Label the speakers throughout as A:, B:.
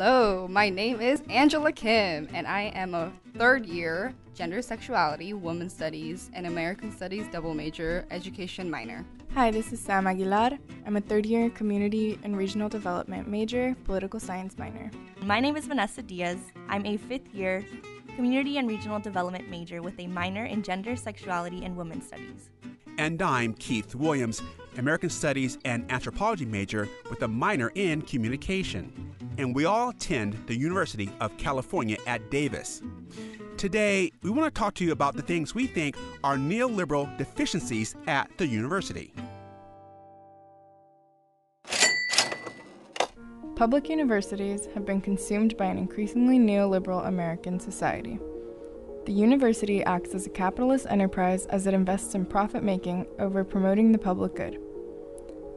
A: Hello, my name is Angela Kim, and I am a third year gender sexuality, women's studies, and American studies double major education minor.
B: Hi, this is Sam Aguilar. I'm a third year community and regional development major, political science minor.
C: My name is Vanessa Diaz. I'm a fifth year community and regional development major with a minor in gender, sexuality, and women's studies.
D: And I'm Keith Williams, American Studies and Anthropology major with a minor in communication. And we all attend the University of California at Davis. Today, we want to talk to you about the things we think are neoliberal deficiencies at the university.
B: Public universities have been consumed by an increasingly neoliberal American society. The university acts as a capitalist enterprise as it invests in profit making over promoting the public good.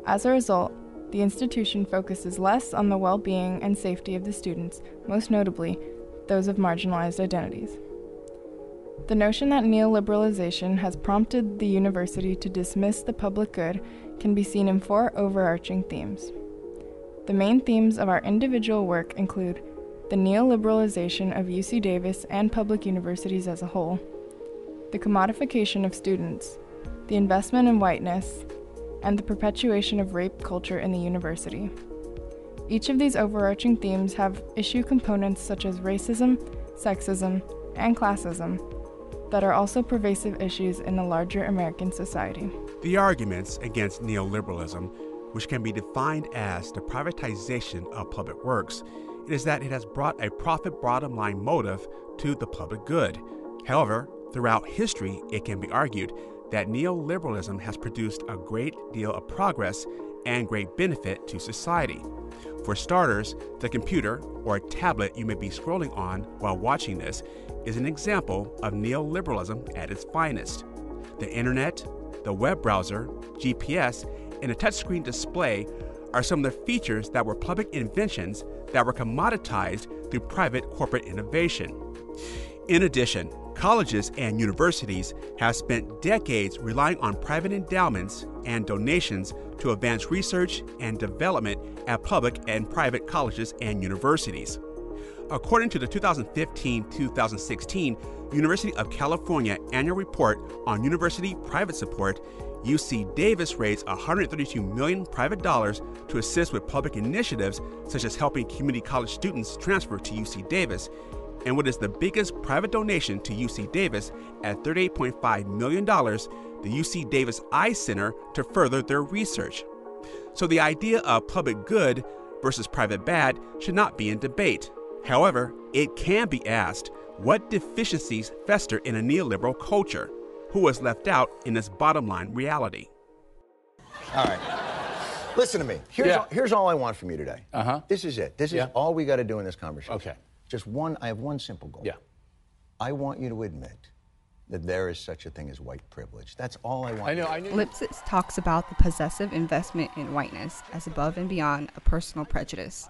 B: As a result, the institution focuses less on the well being and safety of the students, most notably, those of marginalized identities. The notion that neoliberalization has prompted the university to dismiss the public good can be seen in four overarching themes. The main themes of our individual work include the neoliberalization of UC Davis and public universities as a whole, the commodification of students, the investment in whiteness, and the perpetuation of rape culture in the university. Each of these overarching themes have issue components such as racism, sexism, and classism that are also pervasive issues in the larger American society.
D: The arguments against neoliberalism, which can be defined as the privatization of public works, is that it has brought a profit bottom line motive to the public good. However, throughout history, it can be argued that neoliberalism has produced a great deal of progress and great benefit to society. For starters, the computer or tablet you may be scrolling on while watching this is an example of neoliberalism at its finest. The internet, the web browser, GPS, and a touchscreen display are some of the features that were public inventions that were commoditized through private corporate innovation. In addition, colleges and universities have spent decades relying on private endowments and donations to advance research and development at public and private colleges and universities. According to the 2015 2016 University of California Annual Report on University Private Support, UC Davis raised 132 million private dollars to assist with public initiatives such as helping community college students transfer to UC Davis, and what is the biggest private donation to UC Davis at $38.5 million, the UC Davis Eye Center to further their research. So the idea of public good versus private bad should not be in debate. However, it can be asked what deficiencies fester in a neoliberal culture? who was left out in this bottom line reality.
E: All right. Listen to me. Here's,
F: Yeah.
E: all, here's all I want from you today.
F: Uh-huh.
E: This is it. This is
F: Yeah.
E: all we got to do in this conversation.
F: Okay.
E: Just one, I have one simple goal.
F: Yeah.
E: I want you to admit that there is such a thing as white privilege. That's all I want.
F: I know. I knew.
A: Lipsitz talks about the possessive investment in whiteness as above and beyond a personal prejudice.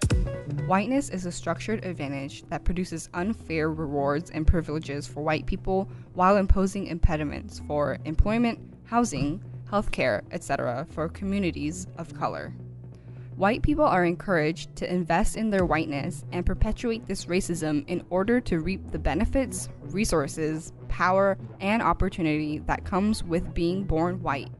A: Whiteness is a structured advantage that produces unfair rewards and privileges for white people while imposing impediments for employment, housing, healthcare, etc. for communities of color. White people are encouraged to invest in their whiteness and perpetuate this racism in order to reap the benefits, resources, power, and opportunity that comes with being born white.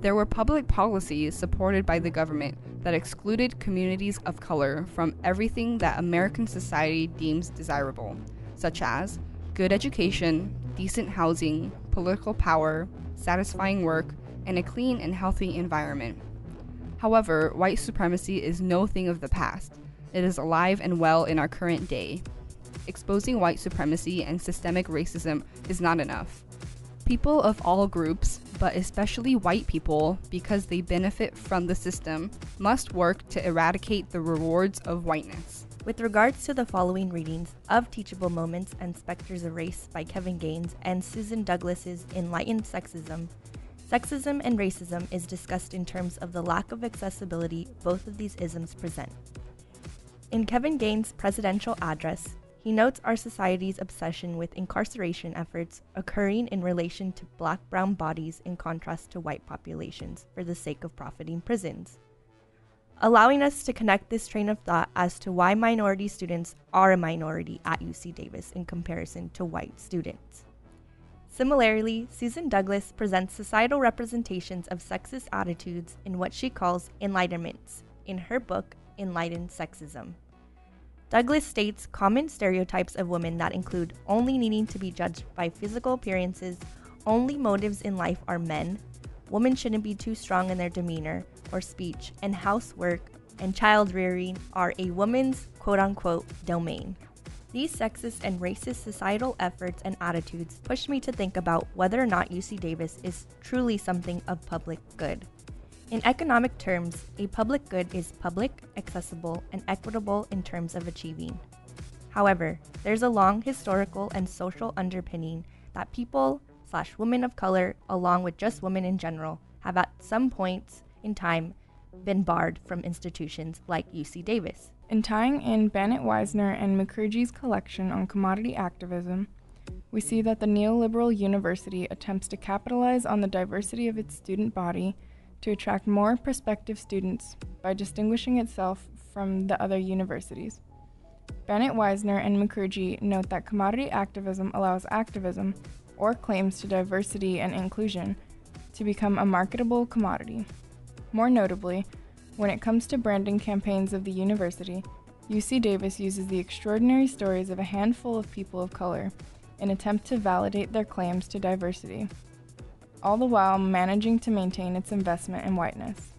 A: There were public policies supported by the government that excluded communities of color from everything that American society deems desirable, such as good education, decent housing, political power, satisfying work, and a clean and healthy environment. However, white supremacy is no thing of the past. It is alive and well in our current day. Exposing white supremacy and systemic racism is not enough. People of all groups, but especially white people, because they benefit from the system, must work to eradicate the rewards of whiteness.
C: With regards to the following readings of Teachable Moments and Specters of Race by Kevin Gaines and Susan Douglas's Enlightened Sexism, sexism and racism is discussed in terms of the lack of accessibility both of these isms present. In Kevin Gaines' presidential address, he notes our society's obsession with incarceration efforts occurring in relation to black brown bodies in contrast to white populations for the sake of profiting prisons. allowing us to connect this train of thought as to why minority students are a minority at UC Davis in comparison to white students. Similarly, Susan Douglas presents societal representations of sexist attitudes in what she calls enlightenments in her book, Enlightened Sexism. Douglas states common stereotypes of women that include only needing to be judged by physical appearances, only motives in life are men, women shouldn't be too strong in their demeanor or speech, and housework and child rearing are a woman's quote unquote domain. These sexist and racist societal efforts and attitudes push me to think about whether or not UC Davis is truly something of public good. In economic terms, a public good is public, accessible, and equitable in terms of achieving. However, there's a long historical and social underpinning that people slash women of color, along with just women in general, have at some points in time been barred from institutions like UC Davis.
B: In tying in Bennett Weisner and Mukherjee's collection on commodity activism, we see that the neoliberal university attempts to capitalize on the diversity of its student body to attract more prospective students by distinguishing itself from the other universities. Banet-Weiser and Mukherjee note that commodity activism allows activism, or claims to diversity and inclusion, to become a marketable commodity. More notably, when it comes to branding campaigns of the university, UC Davis uses the extraordinary stories of a handful of people of color in attempt to validate their claims to diversity, all the while managing to maintain its investment in whiteness.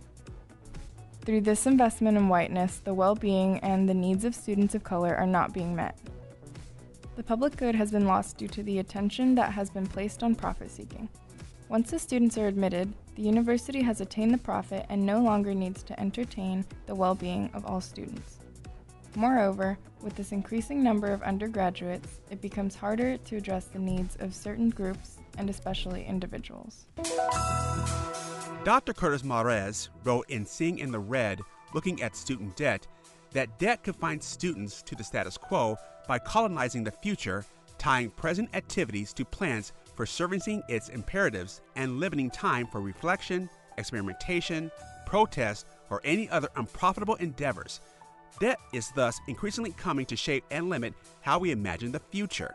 B: Through this investment in whiteness, the well being and the needs of students of color are not being met. The public good has been lost due to the attention that has been placed on profit seeking. Once the students are admitted, the university has attained the profit and no longer needs to entertain the well being of all students. Moreover, with this increasing number of undergraduates, it becomes harder to address the needs of certain groups and especially individuals.
D: Dr. Curtis Marez wrote in Seeing in the Red, looking at student debt, that debt confines students to the status quo by colonizing the future, tying present activities to plans for servicing its imperatives and limiting time for reflection, experimentation, protest, or any other unprofitable endeavors. Debt is thus increasingly coming to shape and limit how we imagine the future.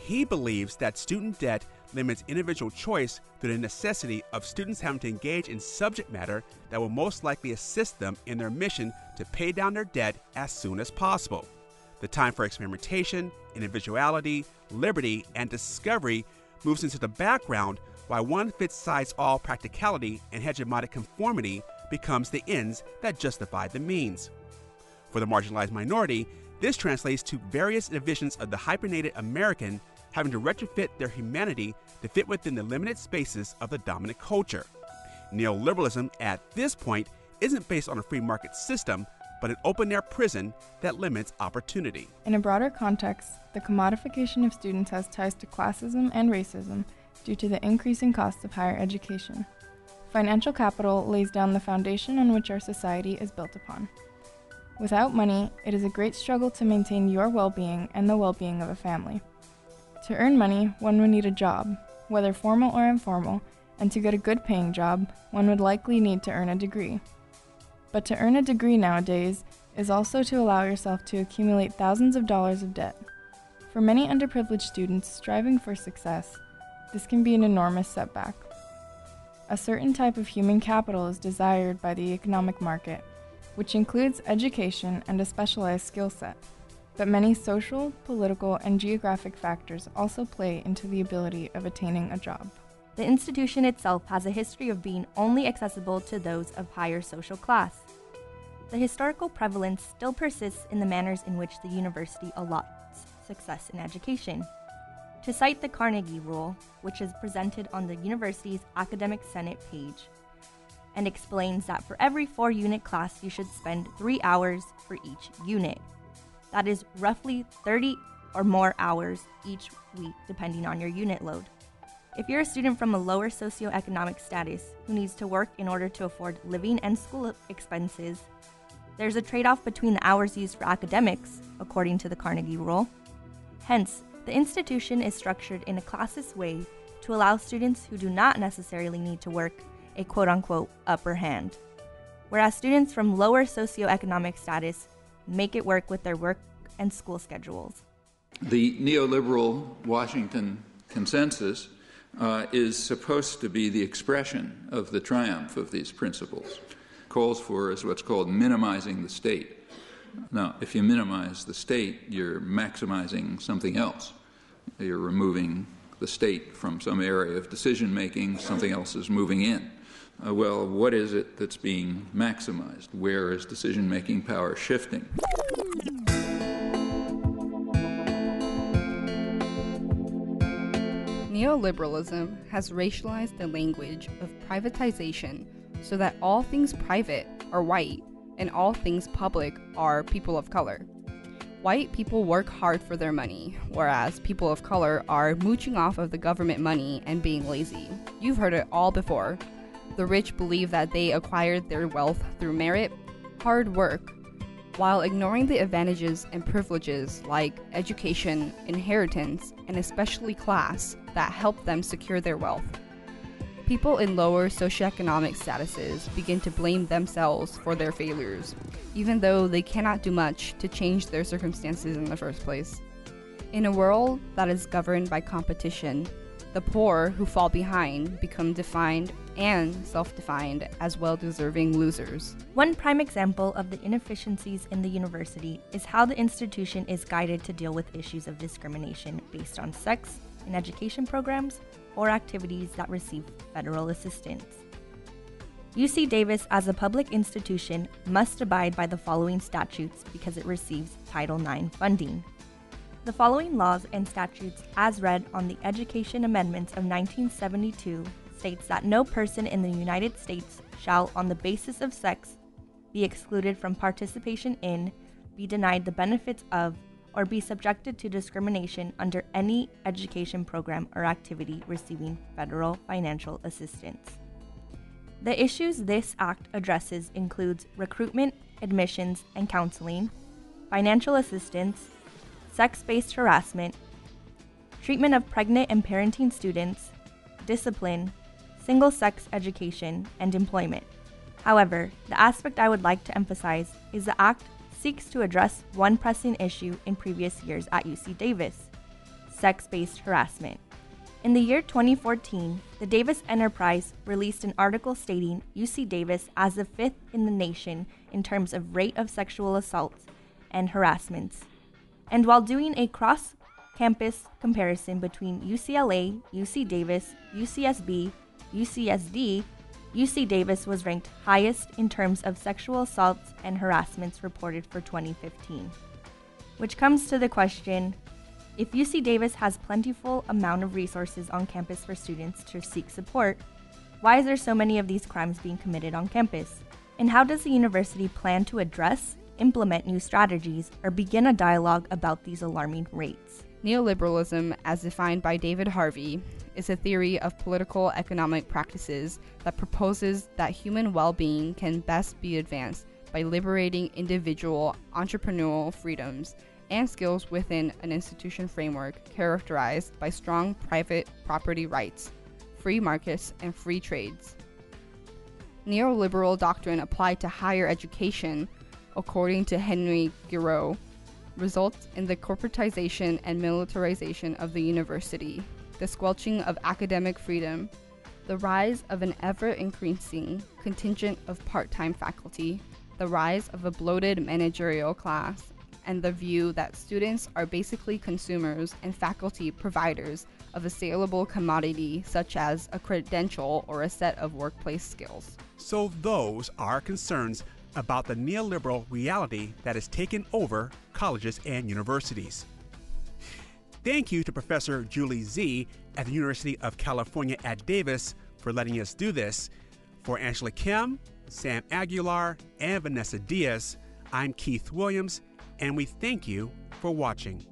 D: He believes that student debt limits individual choice through the necessity of students having to engage in subject matter that will most likely assist them in their mission to pay down their debt as soon as possible. The time for experimentation, individuality, liberty, and discovery moves into the background while one fits size all practicality and hegemonic conformity becomes the ends that justify the means. For the marginalized minority, this translates to various divisions of the hypernated American having to retrofit their humanity to fit within the limited spaces of the dominant culture. Neoliberalism at this point isn't based on a free market system, but an open air prison that limits opportunity.
B: In a broader context, the commodification of students has ties to classism and racism due to the increasing costs of higher education. Financial capital lays down the foundation on which our society is built upon. Without money, it is a great struggle to maintain your well being and the well being of a family. To earn money, one would need a job, whether formal or informal, and to get a good paying job, one would likely need to earn a degree. But to earn a degree nowadays is also to allow yourself to accumulate thousands of dollars of debt. For many underprivileged students striving for success, this can be an enormous setback. A certain type of human capital is desired by the economic market, which includes education and a specialized skill set. But many social, political, and geographic factors also play into the ability of attaining a job.
C: The institution itself has a history of being only accessible to those of higher social class. The historical prevalence still persists in the manners in which the university allots success in education. To cite the Carnegie Rule, which is presented on the university's Academic Senate page, and explains that for every four unit class, you should spend three hours for each unit. That is roughly 30 or more hours each week, depending on your unit load. If you're a student from a lower socioeconomic status who needs to work in order to afford living and school expenses, there's a trade off between the hours used for academics, according to the Carnegie Rule. Hence, the institution is structured in a classist way to allow students who do not necessarily need to work a quote unquote upper hand. whereas students from lower socioeconomic status make it work with their work and school schedules.
F: The neoliberal Washington consensus uh, is supposed to be the expression of the triumph of these principles. Calls for is what's called minimizing the state. Now, if you minimize the state, you're maximizing something else. You're removing the state from some area of decision making, something else is moving in. Uh, well, what is it that's being maximized? Where is decision making power shifting?
A: Neoliberalism has racialized the language of privatization so that all things private are white and all things public are people of color. White people work hard for their money, whereas people of color are mooching off of the government money and being lazy. You've heard it all before. The rich believe that they acquired their wealth through merit, hard work, while ignoring the advantages and privileges like education, inheritance, and especially class that help them secure their wealth. People in lower socioeconomic statuses begin to blame themselves for their failures, even though they cannot do much to change their circumstances in the first place. In a world that is governed by competition, the poor who fall behind become defined and self defined as well deserving losers.
C: One prime example of the inefficiencies in the university is how the institution is guided to deal with issues of discrimination based on sex in education programs or activities that receive federal assistance. UC Davis, as a public institution, must abide by the following statutes because it receives Title IX funding. The following laws and statutes, as read on the Education Amendments of 1972, states that no person in the United States shall, on the basis of sex, be excluded from participation in, be denied the benefits of, or be subjected to discrimination under any education program or activity receiving federal financial assistance. The issues this act addresses includes recruitment, admissions, and counseling, financial assistance, sex-based harassment, treatment of pregnant and parenting students, discipline, single-sex education, and employment. However, the aspect I would like to emphasize is the act seeks to address one pressing issue in previous years at UC Davis sex based harassment. In the year 2014, the Davis Enterprise released an article stating UC Davis as the fifth in the nation in terms of rate of sexual assaults and harassments. And while doing a cross campus comparison between UCLA, UC Davis, UCSB, UCSD, UC Davis was ranked highest in terms of sexual assaults and harassments reported for 2015. Which comes to the question if UC Davis has plentiful amount of resources on campus for students to seek support, why is there so many of these crimes being committed on campus? And how does the university plan to address, implement new strategies, or begin a dialogue about these alarming rates?
A: Neoliberalism, as defined by David Harvey, is a theory of political economic practices that proposes that human well being can best be advanced by liberating individual entrepreneurial freedoms and skills within an institution framework characterized by strong private property rights, free markets, and free trades. Neoliberal doctrine applied to higher education, according to Henry Giroux, results in the corporatization and militarization of the university, the squelching of academic freedom, the rise of an ever increasing contingent of part time faculty, the rise of a bloated managerial class, and the view that students are basically consumers and faculty providers of a saleable commodity such as a credential or a set of workplace skills.
D: So, those are concerns about the neoliberal reality that has taken over colleges and universities. Thank you to Professor Julie Sze at the University of California at Davis for letting us do this. For Angela Kim, Sam Aguilar, and Vanessa Diaz, I'm Keith Williams, and we thank you for watching.